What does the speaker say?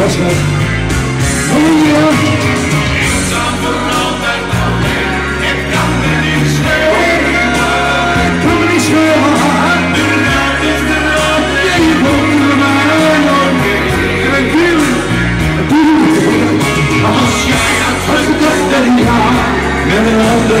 Let's go.